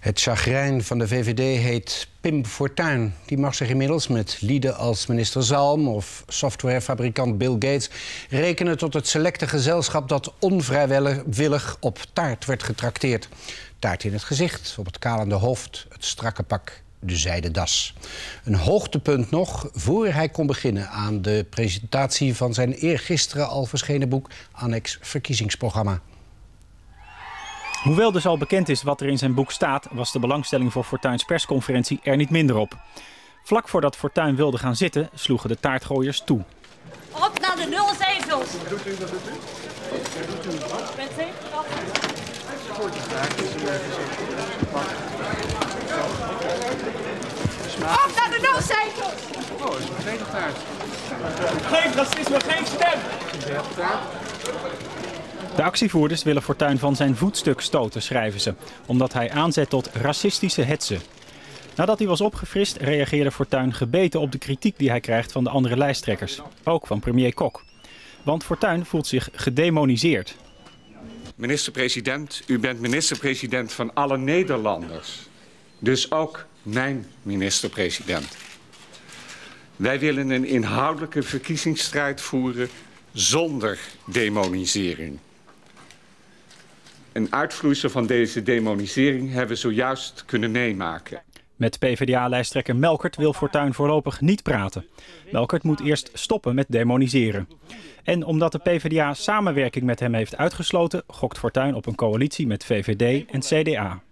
Het chagrijn van de VVD heet Pim Fortuyn. Die mag zich inmiddels met lieden als minister Zalm of softwarefabrikant Bill Gates rekenen tot het selecte gezelschap dat onvrijwillig op taart werd getrakteerd. Taart in het gezicht, op het kalende hoofd, het strakke pak, de zijden das. Een hoogtepunt nog voor hij kon beginnen aan de presentatie van zijn eergisteren al verschenen boek Annex Verkiezingsprogramma. Hoewel dus al bekend is wat er in zijn boek staat, was de belangstelling voor Fortuins persconferentie er niet minder op. Vlak voordat Fortuin wilde gaan zitten, sloegen de taartgooiers toe. Op naar de nul zetels. Doet u? Met Op naar de nul zetels. Oh, is een taart. Geen racisme, geen stem. De actievoerders willen Fortuyn van zijn voetstuk stoten, schrijven ze, omdat hij aanzet tot racistische hetsen. Nadat hij was opgefrist, reageerde Fortuyn gebeten op de kritiek die hij krijgt van de andere lijsttrekkers, ook van premier Kok. Want Fortuyn voelt zich gedemoniseerd. Minister-president, u bent minister-president van alle Nederlanders. Dus ook mijn minister-president. Wij willen een inhoudelijke verkiezingsstrijd voeren zonder demonisering. Een uitvloeisel van deze demonisering hebben we zojuist kunnen meemaken. Met PvdA-lijsttrekker Melkert wil Fortuyn voorlopig niet praten. Melkert moet eerst stoppen met demoniseren. En omdat de PvdA samenwerking met hem heeft uitgesloten, gokt Fortuyn op een coalitie met VVD en CDA.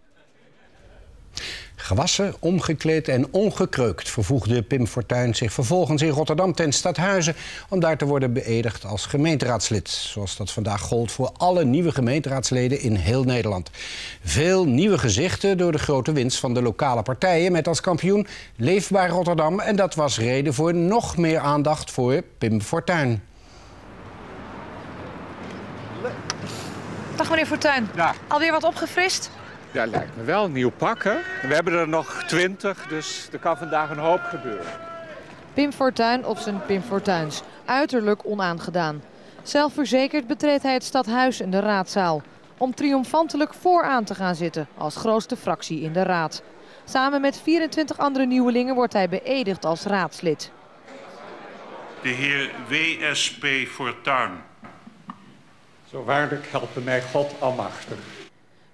Gewassen, omgekleed en ongekreukt vervoegde Pim Fortuyn zich vervolgens in Rotterdam ten Stadhuizen om daar te worden beëdigd als gemeenteraadslid. Zoals dat vandaag gold voor alle nieuwe gemeenteraadsleden in heel Nederland. Veel nieuwe gezichten door de grote winst van de lokale partijen met als kampioen Leefbaar Rotterdam. En dat was reden voor nog meer aandacht voor Pim Fortuyn. Dag meneer Fortuyn. Ja. Alweer wat opgefrist? Ja, lijkt me wel. Nieuw pakken. We hebben er nog twintig, dus er kan vandaag een hoop gebeuren. Pim Fortuyn op zijn Pim Fortuyns. Uiterlijk onaangedaan. Zelfverzekerd betreedt hij het stadhuis en de raadzaal. Om triomfantelijk vooraan te gaan zitten als grootste fractie in de raad. Samen met 24 andere nieuwelingen wordt hij beëdigd als raadslid. De heer W.S.P. Fortuyn. Zo waarlijk helpen mij God almachtig.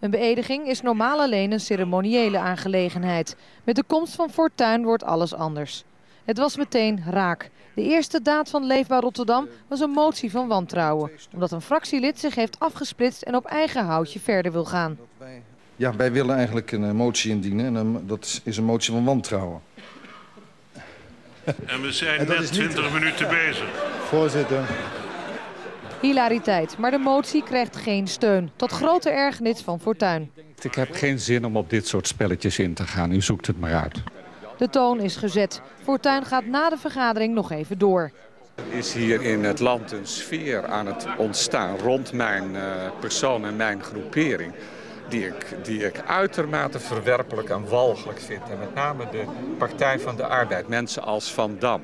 Een beëdiging is normaal alleen een ceremoniële aangelegenheid. Met de komst van Fortuyn wordt alles anders. Het was meteen raak. De eerste daad van Leefbaar Rotterdam was een motie van wantrouwen. Omdat een fractielid zich heeft afgesplitst en op eigen houtje verder wil gaan. Ja, wij willen eigenlijk een eh, motie indienen en een- dat is een motie van wantrouwen. En we zijn net 20 minuten bezig. Voorzitter. Hilariteit, maar de motie krijgt geen steun. Tot grote ergernis van Fortuyn. Ik heb geen zin om op dit soort spelletjes in te gaan. U zoekt het maar uit. De toon is gezet. Fortuyn gaat na de vergadering nog even door. Er is hier in het land een sfeer aan het ontstaan rond mijn eh, persoon en mijn groepering. Die ik, die ik uitermate verwerpelijk en walgelijk vind. En met name de Partij van de Arbeid. Mensen als Van Dam,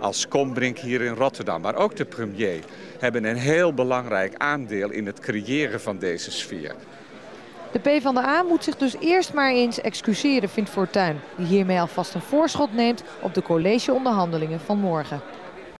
als Kombrink hier in Rotterdam. Maar ook de premier hebben een heel belangrijk aandeel in het creëren van deze sfeer. De PvdA moet zich dus eerst maar eens excuseren, vindt Fortuyn. Die hiermee alvast een voorschot neemt op de collegeonderhandelingen van morgen.